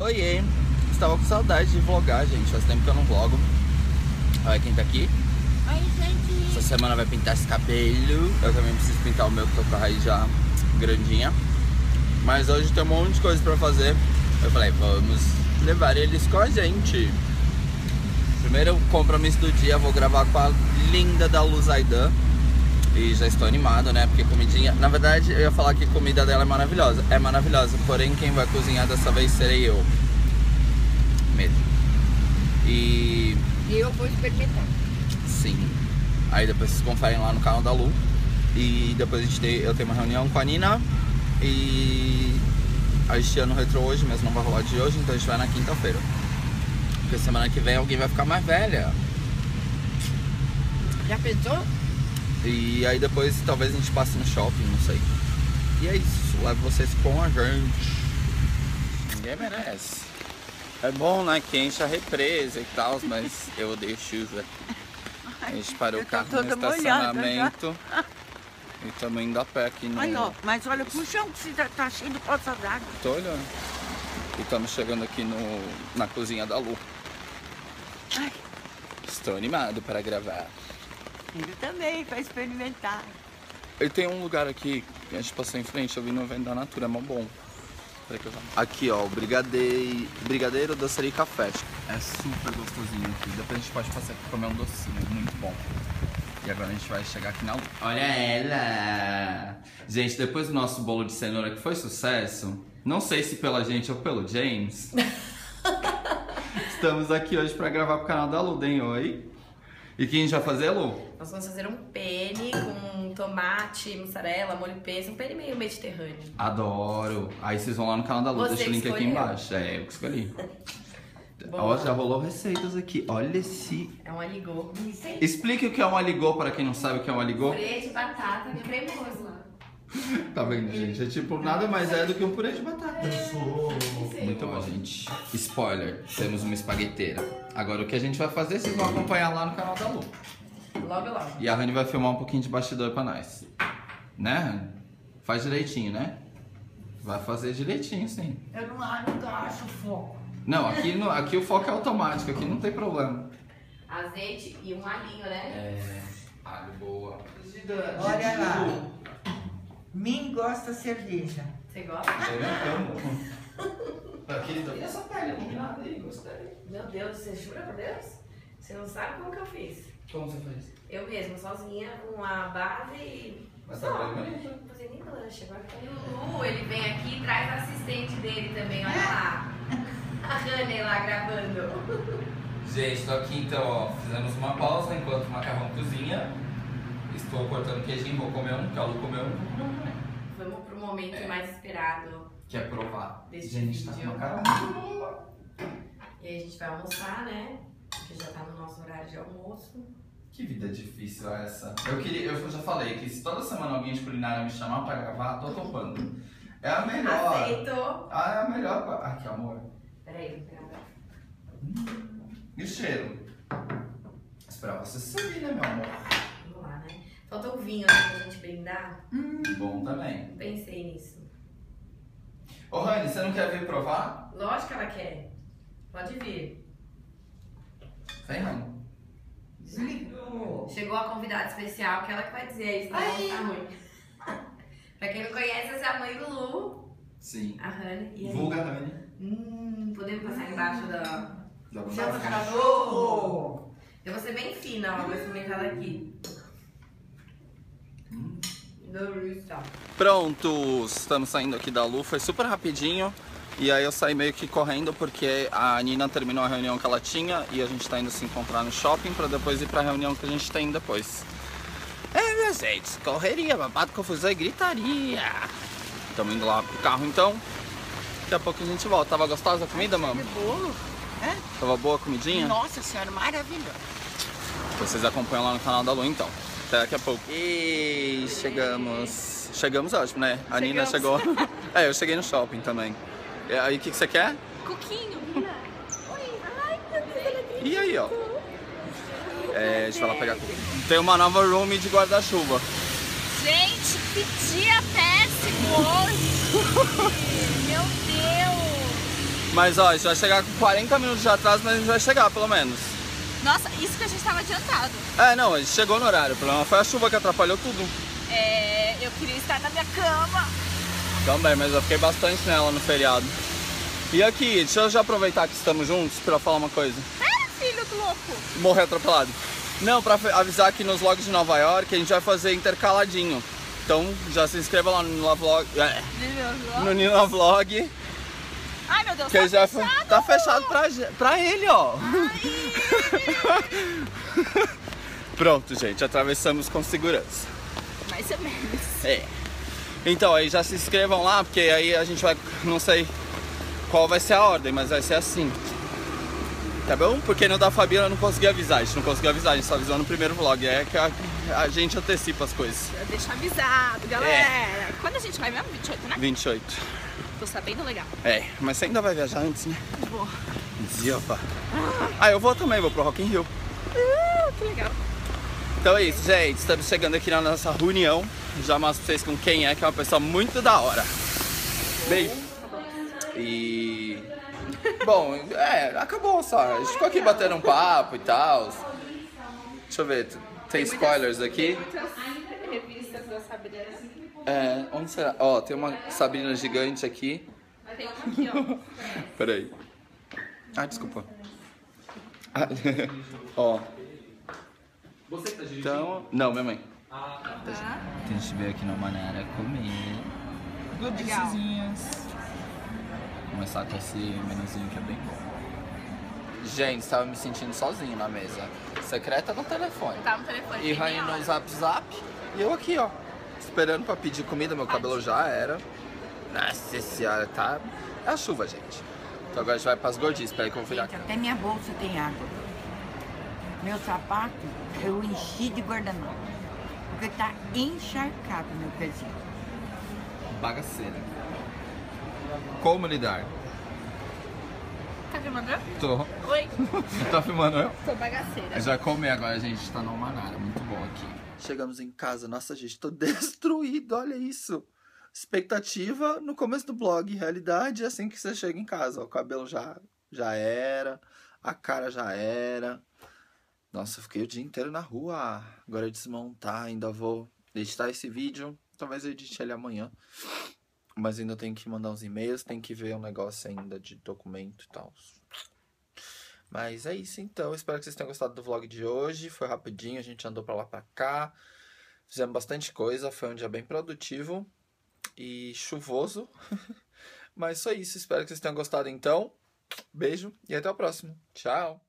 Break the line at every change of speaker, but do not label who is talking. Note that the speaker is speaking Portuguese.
Oiê! Estava com saudade de vlogar, gente. Faz tempo que eu não vlogo. Olha quem tá aqui.
Oi, gente.
Essa semana vai pintar esse cabelo. Eu também preciso pintar o meu, que tô com a raiz já grandinha. Mas hoje tem um monte de coisa pra fazer. Eu falei, vamos levar eles com a gente. Primeiro compromisso do dia, vou gravar com a linda da Luzaidan. E já estou animado, né? Porque comidinha. Na verdade, eu ia falar que a comida dela é maravilhosa. É maravilhosa, porém, quem vai cozinhar dessa vez serei eu. Medo. E.
Eu vou experimentar.
Sim. Aí depois vocês conferem lá no canal da Lu. E depois a gente tem, eu tenho uma reunião com a Nina. E a gente ia no retro hoje, mas não vai rolar de hoje, então a gente vai na quinta-feira. Porque semana que vem alguém vai ficar mais velha.
Já pensou?
E aí depois talvez a gente passe no shopping, não sei. E é isso, levo vocês com a gente. Ninguém merece. É bom, né, que enche a represa e tal, mas eu odeio chuva. A gente parou o carro no estacionamento. E estamos indo a pé aqui no.
Ai, ó, mas olha pro chão que tá, tá cheio de poça d'água.
Tô olhando. E estamos chegando aqui no, na cozinha da Lu.
Ai,
Estou animado para gravar.
Ele também, pra experimentar.
E tem um lugar aqui que a gente passou em frente, eu vi no evento da Natura, é mó bom. Peraí que eu já- Aqui ó, o brigadeiro, brigadeiro, doceria e café. É super gostosinho aqui. Depois a gente pode passar aqui comer um docinho, muito bom. E agora a gente vai chegar aqui na. Olha ela! Gente, depois do nosso bolo de cenoura que foi sucesso, não sei se pela gente ou pelo James, estamos aqui hoje pra gravar pro canal da Lu, hein? Oi! E o que a gente vai fazer, Lu?
Nós vamos fazer um penne com tomate, mussarela, molho peso, um penne meio mediterrâneo.
Adoro. Aí vocês vão lá no canal da Lu,
Você
deixa o link aqui embaixo. É, eu que escolhi. Ó, já rolou receitas aqui. Olha esse.
É um aligô.
Explique o que é um aligô para quem não sabe o que é um aligô.
Purê de batata cremoso.
Tá vendo, gente? É tipo, nada mais é do que um purê de batata. Muito bom, gente. Spoiler, temos uma espagueteira. Agora o que a gente vai fazer, vocês vão acompanhar lá no canal da Lu.
Logo, logo.
E a Rani vai filmar um pouquinho de bastidor pra nós. Né, Rani? Faz direitinho, né? Vai fazer direitinho, sim.
Eu não, nunca acho foco.
Não, aqui, no, aqui o foco é automático, aqui não tem problema.
Azeite e um alinho, né?
É. Alho boa.
Olha lá. Min gosta cerveja.
Você gosta?
Eu amo. Aqui, e essa pele iluminada aí, gostei.
Meu Deus, você jura por Deus? Você não sabe como que eu fiz.
Como você fez?
Eu mesma, sozinha, com a base e...
Mas
Só.
tá bem.
Não fazia nem blush. Agora que o Lu, ele vem aqui e traz a assistente dele também, olha lá. A Rani lá gravando.
Gente, tô aqui então, ó. Fizemos uma pausa enquanto o macarrão cozinha. Estou cortando queijinho, vou comer um, que a Lu comeu um, vou comer um também.
Vamos pro momento
É.
mais esperado.
Que é provar.
Desse
Gente, tá com
vídeo.
uma cara muito boa.
E aí a gente vai almoçar, né? Porque já tá no nosso horário de almoço.
Que vida difícil é essa. Eu queria, eu já falei que se toda semana alguém de culinária me chamar pra gravar, tô topando. É a melhor.
Aceito!
Ah, é a melhor. Ah, que amor.
Peraí, vou pegar agora.
E o cheiro? Esperar você servir, né, meu amor?
Né? Falta o vinho né, pra gente brindar.
Bom também.
Pensei nisso.
Ô, Rani, você não quer vir provar?
Lógico que ela quer. Pode vir.
Vem, Rani.
Desligou.
Chegou a convidada especial, que ela que vai dizer isso, não
Ai.
tá ruim. pra quem não conhece, essa é a mãe do Lu,
Sim.
a Rani. E?
Vulga, Rani.
Hum, podemos passar embaixo da. Chama
pra
o cachorro! Eu vou ser bem fina, ó. Vou experimentar daqui.
Prontos, estamos saindo aqui da Lu, foi super rapidinho. E aí eu saí meio que correndo porque a Nina terminou a reunião que ela tinha e a gente tá indo se encontrar no shopping pra depois ir pra reunião que a gente tem depois. É, minha gente, correria, babado, confusão e gritaria. Estamos indo lá pro carro então. Daqui a pouco a gente volta. Tava gostosa a comida, mano?
bolo. É?
Tava boa a comidinha?
Nossa senhora, maravilhoso.
Vocês acompanham lá no canal da Lu então. Até daqui a pouco. E chegamos. Chegamos, ótimo, né? A Nina chegou. É, eu cheguei no shopping também. E aí, o que, que você quer?
Coquinho.
E aí, ó. É, deixa eu lá pegar. Tem uma nova room de guarda-chuva.
Gente, que dia péssimo hoje! Meu Deus!
Mas ó, a gente vai chegar com 40 minutos de atraso, mas a gente vai chegar pelo menos.
Nossa, isso que a gente tava adiantado.
É, não, a gente chegou no horário. O problema foi a chuva que atrapalhou tudo.
É, eu queria estar na minha cama.
Também, mas eu fiquei bastante nela no feriado. E aqui, deixa eu já aproveitar que estamos juntos pra falar uma coisa.
É, filho do louco.
Morrer atropelado. Não, pra fe- avisar que nos vlogs de Nova York a gente vai fazer intercaladinho. Então já se inscreva lá no Vlog. É, no Nina Vlog.
Ai, meu Deus,
Que
tá
já
fechado.
tá fechado pra, pra ele, ó. Pronto, gente, atravessamos com segurança.
Mais ou menos.
É. Então, aí já se inscrevam lá, porque aí a gente vai. Não sei qual vai ser a ordem, mas vai ser assim. Tá bom? Porque no da Fabiana eu não consegui avisar, a gente não conseguiu avisar, a gente só avisou no primeiro vlog. É que a, a gente antecipa as coisas.
Deixa avisado, galera.
É.
Quando a gente vai mesmo? 28, né?
28.
Tô sabendo legal.
É, mas você ainda vai viajar antes, né?
Vou.
Ziopa. Ah, eu vou também, vou pro Rock in Rio.
Uh, que legal.
Então é isso, gente. Estamos chegando aqui na nossa reunião. Já mostro pra vocês com quem é, que é uma pessoa muito da hora. Beijo. E. Bom, é, acabou só. A gente ficou aqui batendo um papo e tal. Deixa eu ver, tem spoilers aqui.
Revistas da Sabrina.
É, onde será? Ó, tem uma Sabrina gigante aqui.
Tem uma aqui, ó.
Peraí. Ah, desculpa. Ah, Ó.
Você tá dirigindo?
Então. Não, minha mãe.
Ah, tá.
Tá.
A gente veio aqui na Manara comer. Goodiesinhas. Começar com esse menuzinho que é bem bom. Gente, estava me sentindo sozinho na mesa. Secreta no telefone.
Tá no telefone.
E Rainha no zap zap. E eu aqui, ó. Esperando pra pedir comida, meu cabelo já era. Nossa senhora, tá. É a chuva, gente. Então agora a gente vai pras gordinhas. Espera aí que eu vou virar.
Gente, até minha bolsa tem água. Meu sapato eu enchi de guardanapo. Porque tá encharcado meu pezinho.
Bagaceira. Como lidar?
Tá filmando? eu?
Tô.
Oi.
tá filmando eu?
Tô bagaceira.
Já comi agora, a gente tá no Manara, muito bom aqui. Chegamos em casa, nossa gente, tô destruído, olha isso. Expectativa no começo do blog, realidade é assim que você chega em casa, ó, o cabelo já, já era, a cara já era. Nossa, eu fiquei o dia inteiro na rua, agora eu desmontar, ainda vou editar esse vídeo, talvez eu edite ele amanhã. Mas ainda tenho que mandar uns e-mails, tem que ver um negócio ainda de documento e tal. Mas é isso então. Espero que vocês tenham gostado do vlog de hoje. Foi rapidinho, a gente andou pra lá pra cá. Fizemos bastante coisa. Foi um dia bem produtivo e chuvoso. Mas foi isso. Espero que vocês tenham gostado então. Beijo e até o próximo. Tchau.